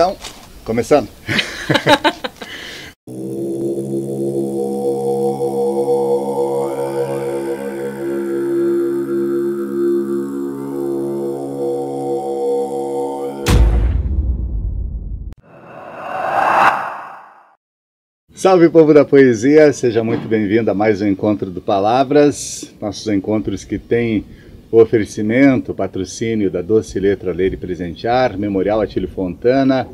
Então, começando. Salve povo da poesia, seja muito bem-vindo a mais um encontro do Palavras, nossos encontros que têm o oferecimento, patrocínio da Doce Letra Ler Presentear, Memorial Atílio Fontana,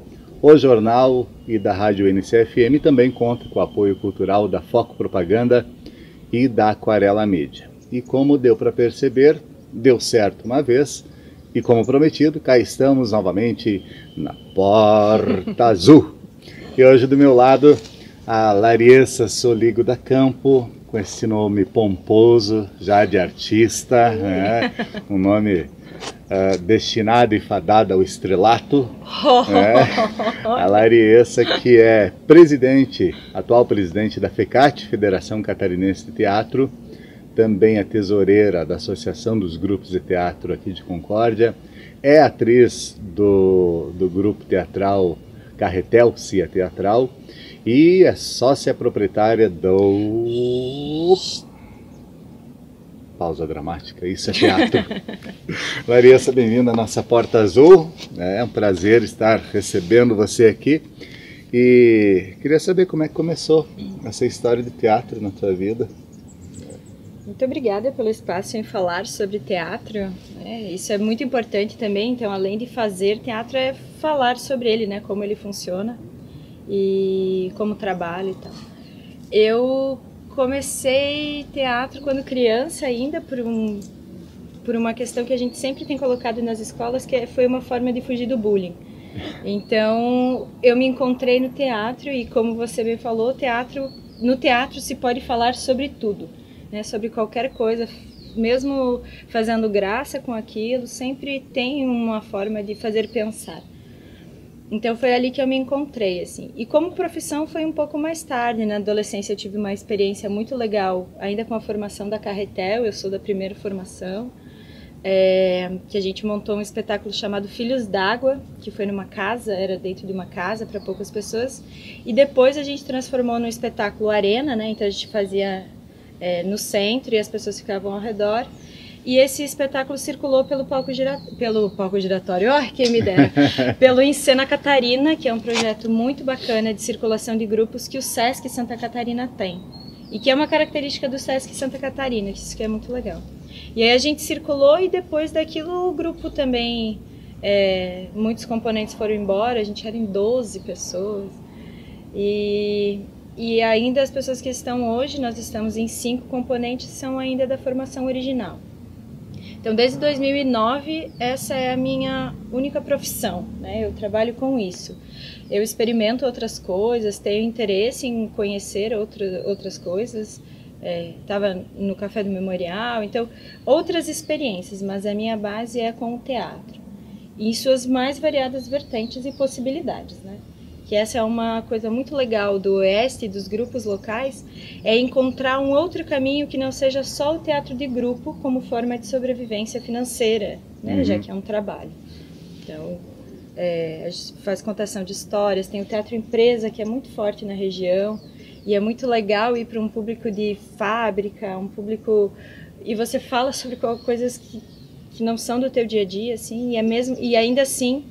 o jornal e da Rádio NCFM também conta com o apoio cultural da Foco Propaganda e da Aquarela Mídia. E como deu para perceber, deu certo uma vez, e como prometido, cá estamos novamente na Porta Azul. E hoje do meu lado a Larissa Soligo da Campo, com esse nome pomposo, já de artista, né? um nome uh, destinado e fadado ao estrelato. né? A Larissa, que é presidente, atual presidente da FECAT, Federação Catarinense de Teatro, também é tesoureira da Associação dos Grupos de Teatro aqui de Concórdia, é atriz do, do grupo teatral Carretel, Cia Teatral, e é sócia proprietária do. Pausa dramática, isso é teatro. Larissa, bem-vinda à nossa Porta Azul. É um prazer estar recebendo você aqui. E queria saber como é que começou essa história de teatro na tua vida. Muito obrigada pelo espaço em falar sobre teatro. É, isso é muito importante também. Então, além de fazer teatro, é falar sobre ele, né? Como ele funciona e como trabalho e tal. Eu comecei teatro quando criança ainda por um por uma questão que a gente sempre tem colocado nas escolas que foi uma forma de fugir do bullying. Então, eu me encontrei no teatro e como você me falou, teatro no teatro se pode falar sobre tudo, né? Sobre qualquer coisa, mesmo fazendo graça com aquilo, sempre tem uma forma de fazer pensar. Então foi ali que eu me encontrei, assim. E como profissão foi um pouco mais tarde, na adolescência eu tive uma experiência muito legal, ainda com a formação da Carretel, eu sou da primeira formação, é, que a gente montou um espetáculo chamado Filhos d'Água, que foi numa casa, era dentro de uma casa para poucas pessoas, e depois a gente transformou no espetáculo Arena, né? Então a gente fazia é, no centro e as pessoas ficavam ao redor. E esse espetáculo circulou pelo palco, gira... pelo palco giratório, oh, quem me dera, pelo Encena Catarina, que é um projeto muito bacana de circulação de grupos que o Sesc Santa Catarina tem. E que é uma característica do Sesc Santa Catarina, que isso que é muito legal. E aí a gente circulou e depois daquilo o grupo também, é, muitos componentes foram embora, a gente era em 12 pessoas. E, e ainda as pessoas que estão hoje, nós estamos em cinco componentes, são ainda da formação original. Então, desde 2009, essa é a minha única profissão, né? Eu trabalho com isso. Eu experimento outras coisas, tenho interesse em conhecer outra, outras coisas. Estava é, no Café do Memorial, então, outras experiências, mas a minha base é com o teatro. E suas mais variadas vertentes e possibilidades, né? Que essa é uma coisa muito legal do Oeste, dos grupos locais, é encontrar um outro caminho que não seja só o teatro de grupo como forma de sobrevivência financeira, né? Uhum. já que é um trabalho. Então, é, a gente faz contação de histórias, tem o teatro empresa, que é muito forte na região, e é muito legal ir para um público de fábrica, um público... E você fala sobre coisas que, que não são do teu dia a dia, assim, e, é mesmo, e ainda assim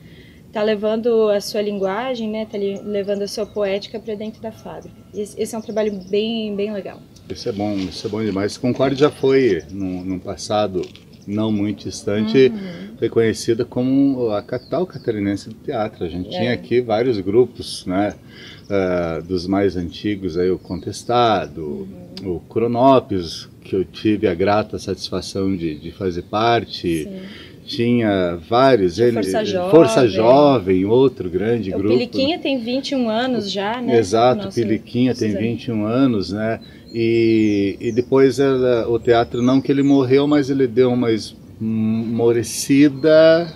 tá levando a sua linguagem, né, tá levando a sua poética para dentro da fábrica. Esse é um trabalho bem, bem legal. Isso é bom, isso é bom demais. Concorde já foi, num, num passado não muito distante, uhum. foi conhecida como a capital catarinense do teatro. A gente é. tinha aqui vários grupos, né, uh, dos mais antigos, aí o Contestado, uhum. o Cronópios, que eu tive a grata satisfação de, de fazer parte. Sim tinha vários. Ele, Força Jovem. Força Jovem, outro grande o grupo. O Piliquinha tem 21 anos já, né? Exato, o Piliquinha tem 21 anos, né? E, e depois ela, o teatro, não que ele morreu, mas ele deu uma esmorecida,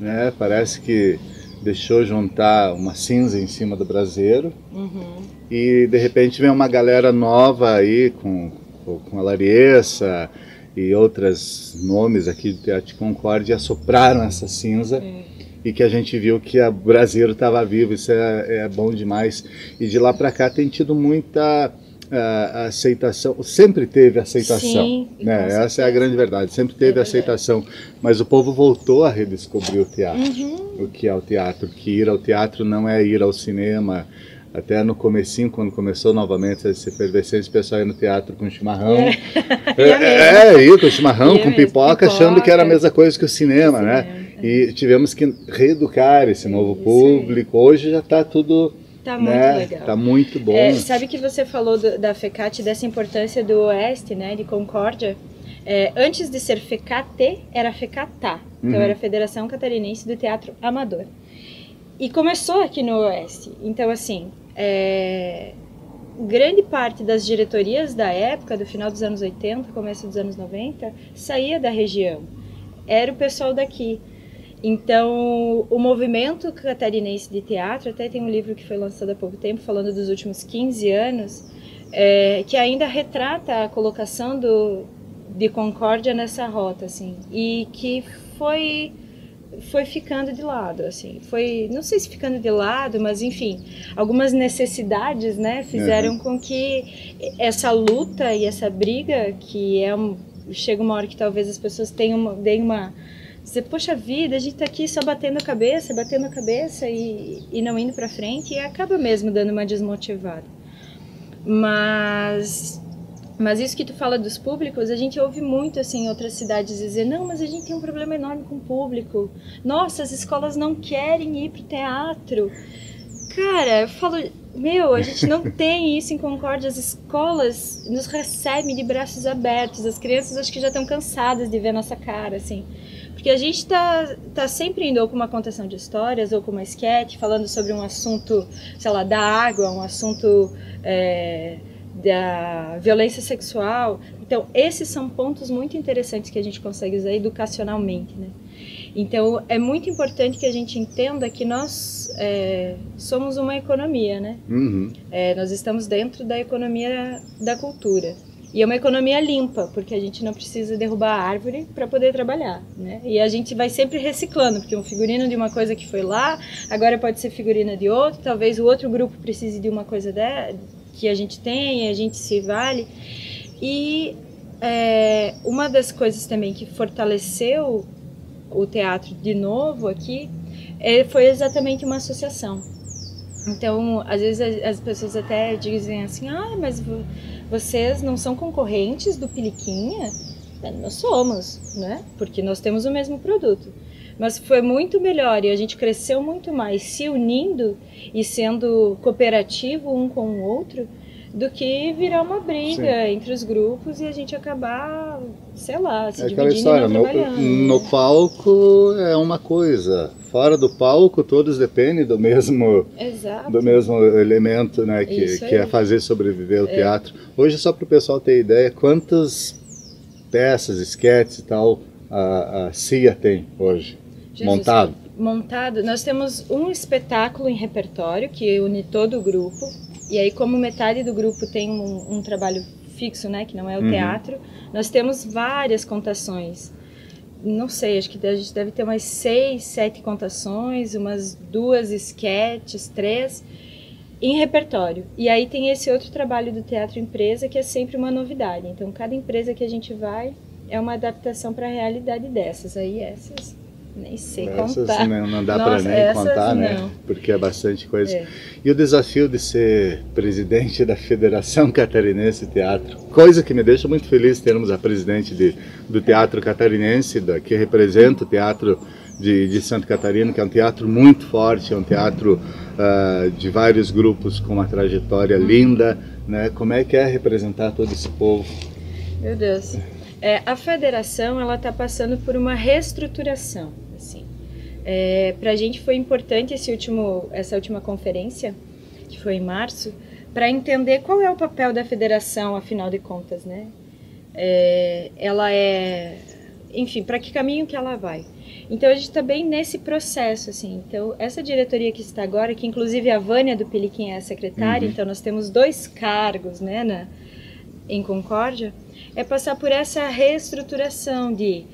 né? Parece que deixou juntar uma cinza em cima do braseiro. Uhum. E de repente vem uma galera nova aí com, com a Larissa e outros nomes aqui do Teatro Concórdia assopraram essa cinza. É. e que a gente viu que o brasileiro estava vivo, isso é, é, bom demais. E de lá para cá tem tido muita uh, aceitação, sempre teve aceitação. Sim, né? Essa é a grande verdade, sempre teve é aceitação. Mas o povo voltou a redescobrir o teatro, uhum. o que é o teatro, que ir ao teatro não é ir ao cinema, até no comecinho, quando começou novamente essa efervescência, o pessoal ia no teatro com chimarrão. É, é, é ia com chimarrão, com pipoca, pipoca, achando que era a mesma coisa que o cinema, né? É. E tivemos que reeducar esse novo público. Hoje já está tudo... Tá muito né? legal. Tá muito bom. É, sabe que você falou do, da FECAT, dessa importância do Oeste, né, de Concórdia? É, antes de ser FECAT, era FECATá. Então uhum. era a Federação Catarinense do Teatro Amador. E começou aqui no Oeste. Então, assim, é, grande parte das diretorias da época, do final dos anos 80, começo dos anos 90, saía da região. Era o pessoal daqui. Então, o movimento catarinense de teatro, até tem um livro que foi lançado há pouco tempo, falando dos últimos 15 anos, é, que ainda retrata a colocação do, de Concórdia nessa rota, assim, e que foi foi ficando de lado, assim, foi, não sei se ficando de lado, mas enfim, algumas necessidades, né, fizeram uhum. com que essa luta e essa briga, que é um, chega uma hora que talvez as pessoas tenham uma, deem uma dizer, poxa vida, a gente tá aqui só batendo a cabeça, batendo a cabeça e, e não indo para frente e acaba mesmo dando uma desmotivada. Mas mas isso que tu fala dos públicos, a gente ouve muito assim em outras cidades dizer: não, mas a gente tem um problema enorme com o público. Nossa, as escolas não querem ir pro teatro. Cara, eu falo, meu, a gente não tem isso em Concórdia. As escolas nos recebem de braços abertos. As crianças acho que já estão cansadas de ver nossa cara, assim. Porque a gente tá, tá sempre indo ou com uma contação de histórias ou com uma esquete, falando sobre um assunto, sei lá, da água, um assunto. É, da violência sexual. Então, esses são pontos muito interessantes que a gente consegue usar educacionalmente, né? Então, é muito importante que a gente entenda que nós é, somos uma economia, né? Uhum. É, nós estamos dentro da economia da cultura. E é uma economia limpa, porque a gente não precisa derrubar a árvore para poder trabalhar, né? E a gente vai sempre reciclando, porque um figurino de uma coisa que foi lá, agora pode ser figurina de outro, talvez o outro grupo precise de uma coisa de, que a gente tem, a gente se vale. E é, uma das coisas também que fortaleceu o teatro de novo aqui é, foi exatamente uma associação. Então, às vezes as, as pessoas até dizem assim: ah, mas vocês não são concorrentes do Piliquinha? Nós somos, né? Porque nós temos o mesmo produto. Mas foi muito melhor e a gente cresceu muito mais se unindo e sendo cooperativo um com o outro do que virar uma briga Sim. entre os grupos e a gente acabar, sei lá, se é dividindo história, e não trabalhando. No, no palco é uma coisa, fora do palco todos dependem do mesmo Exato. do mesmo elemento né que, que é fazer sobreviver o é. teatro hoje só para o pessoal ter ideia quantas peças esquetes e tal a, a CIA tem hoje Jesus, montado? Montado. Nós temos um espetáculo em repertório que une todo o grupo. E aí, como metade do grupo tem um, um trabalho fixo, né, que não é o uhum. teatro, nós temos várias contações. Não sei, acho que a gente deve ter umas seis, sete contações, umas duas esquetes, três em repertório. E aí tem esse outro trabalho do teatro empresa que é sempre uma novidade. Então, cada empresa que a gente vai é uma adaptação para a realidade dessas. Aí essas nem sei essas contar. Não, não dá para nem contar, né? não. né? Porque é bastante coisa. É. E o desafio de ser presidente da Federação Catarinense de Teatro, coisa que me deixa muito feliz termos a presidente de, do Teatro Catarinense, da, que representa o teatro de, de Santa Catarina, que é um teatro muito forte, é um teatro uh, de vários grupos com uma trajetória linda, né? Como é que é representar todo esse povo? Meu Deus. É, a federação ela está passando por uma reestruturação. É, para a gente foi importante esse último, essa última conferência, que foi em março, para entender qual é o papel da federação, afinal de contas, né? É, ela é, enfim, para que caminho que ela vai? Então a gente está bem nesse processo, assim. Então essa diretoria que está agora, que inclusive a Vânia do Peliquim é a secretária, uhum. então nós temos dois cargos, né, na, em Concórdia, é passar por essa reestruturação de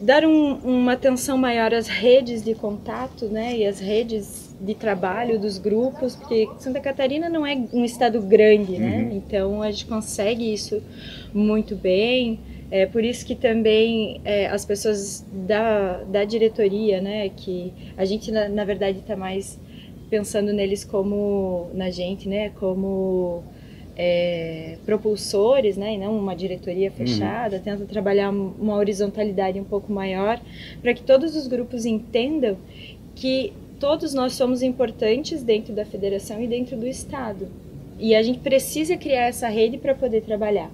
dar um, uma atenção maior às redes de contato, né, e às redes de trabalho dos grupos, porque Santa Catarina não é um estado grande, né? Uhum. Então a gente consegue isso muito bem. É por isso que também é, as pessoas da, da diretoria, né, que a gente na, na verdade está mais pensando neles como na gente, né, como é, propulsores, né, e não uma diretoria uhum. fechada, uhum. tenta trabalhar uma horizontalidade um pouco maior, para que todos os grupos entendam que todos nós somos importantes dentro da federação e dentro do Estado. E a gente precisa criar essa rede para poder trabalhar.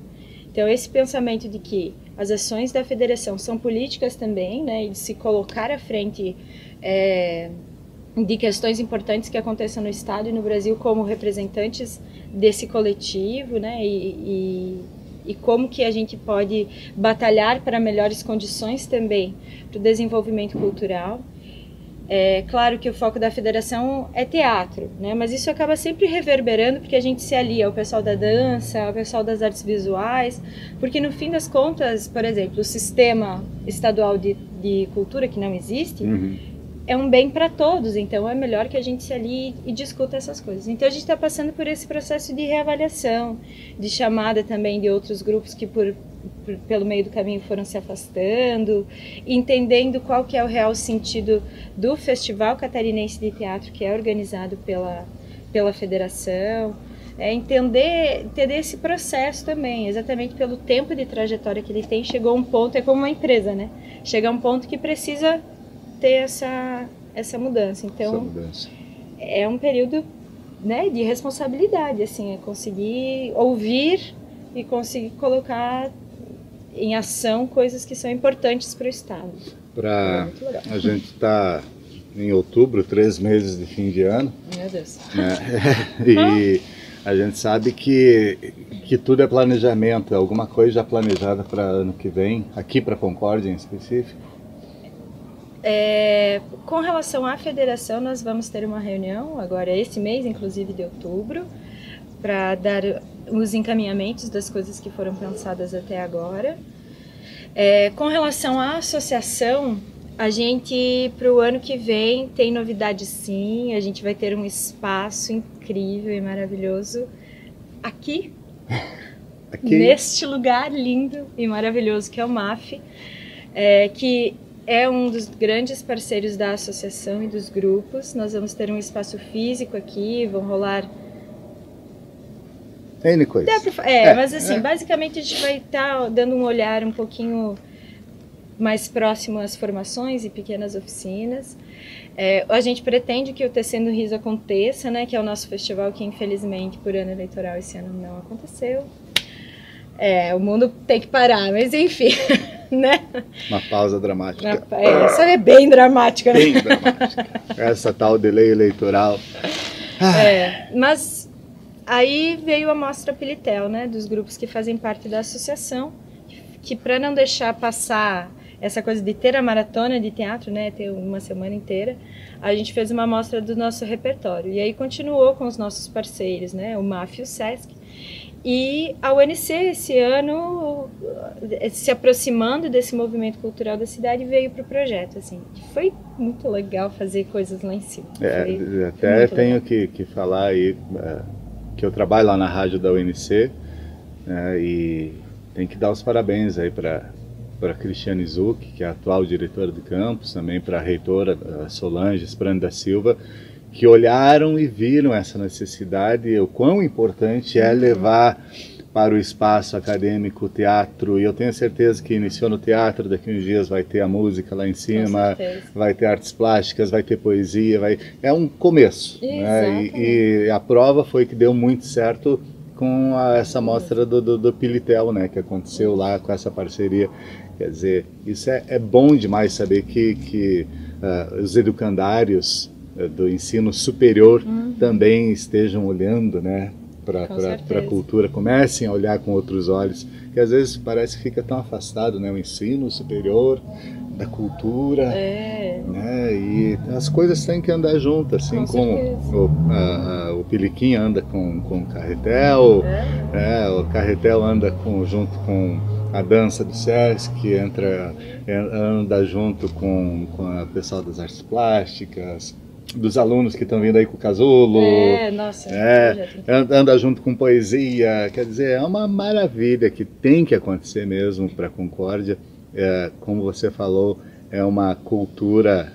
Então, esse pensamento de que as ações da federação são políticas também, né, e de se colocar à frente é, de questões importantes que aconteçam no Estado e no Brasil como representantes desse coletivo, né? E, e, e como que a gente pode batalhar para melhores condições também para o desenvolvimento cultural. É claro que o foco da federação é teatro, né? Mas isso acaba sempre reverberando porque a gente se alia ao pessoal da dança, ao pessoal das artes visuais, porque no fim das contas, por exemplo, o sistema estadual de, de cultura que não existe, uhum é um bem para todos, então é melhor que a gente se ali e discuta essas coisas. Então a gente está passando por esse processo de reavaliação, de chamada também de outros grupos que por, por, pelo meio do caminho foram se afastando, entendendo qual que é o real sentido do Festival Catarinense de Teatro que é organizado pela, pela federação. É entender, entender esse processo também, exatamente pelo tempo de trajetória que ele tem, chegou um ponto, é como uma empresa, né? Chega um ponto que precisa ter essa, essa mudança. Então, essa mudança. é um período né, de responsabilidade, assim, é conseguir ouvir e conseguir colocar em ação coisas que são importantes para o Estado. Para é a gente está em outubro, três meses de fim de ano. Meu Deus. Né? e a gente sabe que, que tudo é planejamento, alguma coisa já planejada para ano que vem, aqui para Concórdia em específico. É, com relação à federação, nós vamos ter uma reunião agora esse mês, inclusive de outubro, para dar os encaminhamentos das coisas que foram pensadas até agora. É, com relação à associação, a gente, para o ano que vem, tem novidade sim. A gente vai ter um espaço incrível e maravilhoso aqui, aqui. neste lugar lindo e maravilhoso que é o MAF, é, que é um dos grandes parceiros da associação e dos grupos. Nós vamos ter um espaço físico aqui, vão rolar. N coisas. É, é, mas assim, é. basicamente a gente vai estar tá dando um olhar um pouquinho mais próximo às formações e pequenas oficinas. É, a gente pretende que o Tecendo Riso aconteça, né, que é o nosso festival que infelizmente por ano eleitoral esse ano não aconteceu. É, o mundo tem que parar, mas enfim. né? Uma pausa dramática. É, essa é bem dramática, né? Bem dramática. Essa tal de lei eleitoral. É, mas aí veio a mostra Pilitel, né? Dos grupos que fazem parte da associação, que para não deixar passar essa coisa de ter a maratona de teatro, né? Ter uma semana inteira, a gente fez uma mostra do nosso repertório. E aí continuou com os nossos parceiros, né? O MAF e o SESC e a UNC, esse ano, se aproximando desse movimento cultural da cidade, veio para o projeto. Assim, foi muito legal fazer coisas lá em cima. É, até tenho que, que falar aí é, que eu trabalho lá na rádio da UNC né, e tem que dar os parabéns aí para para Cristiane Zuc, que é a atual diretora de campus, também para a reitora Solange Sprando da Silva, que olharam e viram essa necessidade, o quão importante é levar para o espaço acadêmico o teatro, e eu tenho certeza que iniciou no teatro, daqui uns dias vai ter a música lá em cima, vai ter artes plásticas, vai ter poesia, vai... é um começo. Né? E, e, a prova foi que deu muito certo com a, essa mostra do, do, do, Pilitel, né, que aconteceu lá com essa parceria. Quer dizer, isso é, é bom demais saber que, que uh, os educandários eh, do ensino superior uhum. também estejam olhando né, para a cultura, comecem a olhar com outros olhos, que às vezes parece que fica tão afastado né, o ensino superior da cultura, é. né, e as coisas têm que andar juntas, assim com como o, a, a, o Piliquim anda com, com o Carretel, é. É, o Carretel anda com, junto com a dança do Sesc, entra, anda junto com, com o pessoal das artes plásticas, dos alunos que estão vindo aí com o casulo. É, nossa. É, anda junto com poesia. Quer dizer, é uma maravilha que tem que acontecer mesmo para a Concórdia. É, como você falou, é uma cultura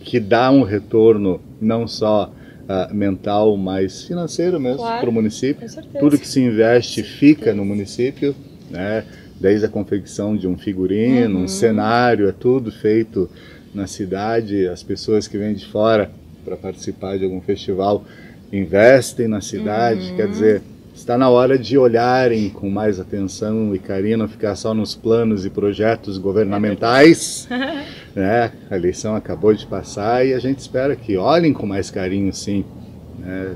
que dá um retorno não só uh, mental, mas financeiro mesmo claro, para o município. Tudo que se investe fica no município, né? Desde a confecção de um figurino, uhum. um cenário, é tudo feito na cidade. As pessoas que vêm de fora para participar de algum festival investem na cidade, uhum. quer dizer, está na hora de olharem com mais atenção e carinho, não ficar só nos planos e projetos governamentais. né? A eleição acabou de passar e a gente espera que olhem com mais carinho, sim, né?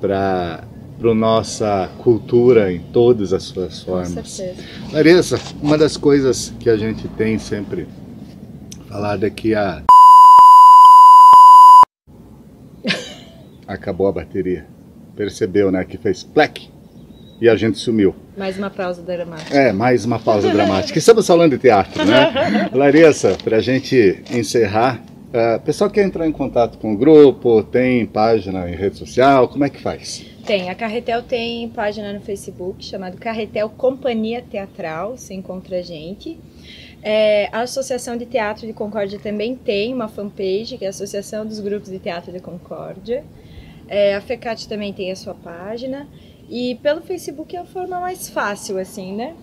para para nossa cultura em todas as suas formas. Com certeza. Larissa, uma das coisas que a gente tem sempre falado é que a acabou a bateria. Percebeu, né? Que fez plec e a gente sumiu. Mais uma pausa dramática. É, mais uma pausa dramática. Estamos falando de teatro, né? Larissa, para a gente encerrar, uh, pessoal quer entrar em contato com o grupo, tem página em rede social, como é que faz? Tem, a Carretel tem página no Facebook chamada Carretel Companhia Teatral, você encontra a gente. É, a Associação de Teatro de Concórdia também tem uma fanpage, que é a Associação dos Grupos de Teatro de Concórdia. É, a FECAT também tem a sua página. E pelo Facebook é a forma mais fácil, assim, né?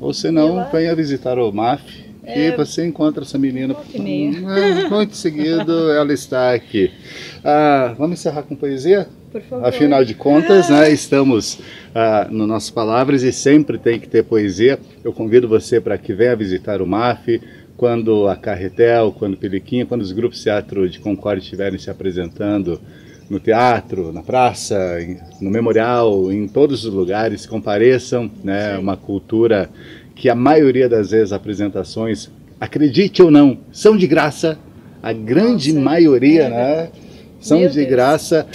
Ou se não, lá... venha visitar o MAF, é... você encontra essa menina. Muito seguido, ela está aqui. Ah, vamos encerrar com poesia? Afinal de contas, né, estamos ah, no Nossas Palavras e sempre tem que ter poesia. Eu convido você para que venha visitar o MAF, quando a Carretel, quando o Peliquinha, quando os grupos teatro de Concórdia estiverem se apresentando no teatro, na praça, no memorial, em todos os lugares, compareçam, né? Uma cultura que a maioria das vezes apresentações, acredite ou não, são de graça. A grande Nossa, maioria, é né? São Meu de Deus. graça.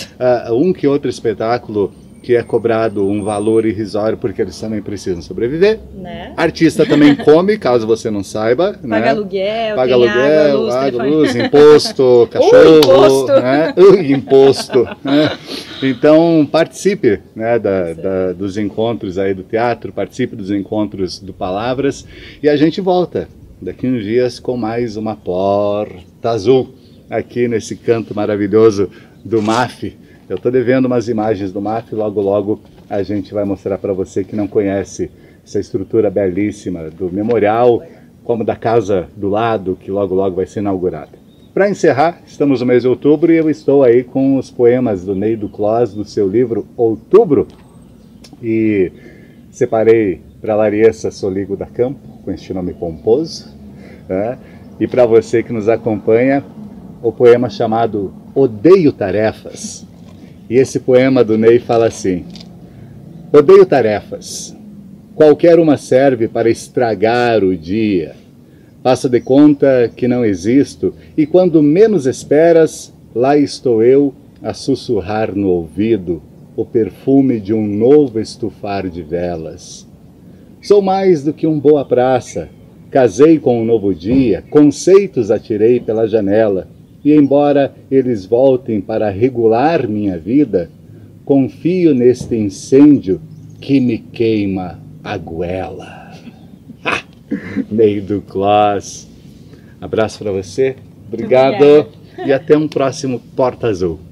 Uh, um que outro espetáculo que é cobrado um valor irrisório porque eles também precisam sobreviver. Né? Artista também come, caso você não saiba. Paga né? aluguel, Paga aluguel, água, luz, água, luz imposto, cachorro, uh, imposto. Né? Uh, imposto né? Então participe né, da, da, dos encontros aí do teatro, participe dos encontros do Palavras e a gente volta daqui uns dias com mais uma porta azul aqui nesse canto maravilhoso do MAF eu estou devendo umas imagens do MAF, logo logo a gente vai mostrar para você que não conhece essa estrutura belíssima do memorial, como da casa do lado, que logo logo vai ser inaugurada. Para encerrar, estamos no mês de outubro e eu estou aí com os poemas do Ney do Clós, do seu livro Outubro. E separei para Larissa Soligo da Campo, com este nome pomposo. Né? E para você que nos acompanha, o poema chamado Odeio Tarefas, e esse poema do Ney fala assim: Odeio tarefas. Qualquer uma serve para estragar o dia. Passa de conta que não existo, e quando menos esperas, lá estou eu a sussurrar no ouvido o perfume de um novo estufar de velas. Sou mais do que um boa praça. Casei com um novo dia, conceitos atirei pela janela e embora eles voltem para regular minha vida, confio neste incêndio que me queima a goela. Meio do Claus. Abraço para você. Obrigado e até um próximo Porta Azul.